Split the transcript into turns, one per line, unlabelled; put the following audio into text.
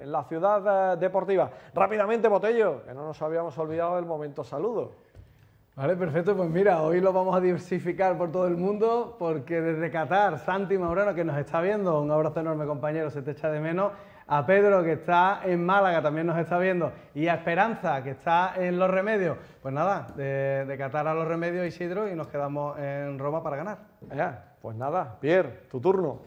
en la ciudad eh, deportiva. Rápidamente, Botello, que no nos habíamos olvidado del momento saludo.
Vale, perfecto. Pues mira, hoy lo vamos a diversificar por todo el mundo porque desde Qatar, Santi Maurano, que nos está viendo, un abrazo enorme compañero, se te echa de menos, a Pedro, que está en Málaga, también nos está viendo, y a Esperanza, que está en Los Remedios. Pues nada, de, de Qatar a Los Remedios, Isidro, y nos quedamos en Roma para ganar.
Ya, pues nada, Pierre, tu turno.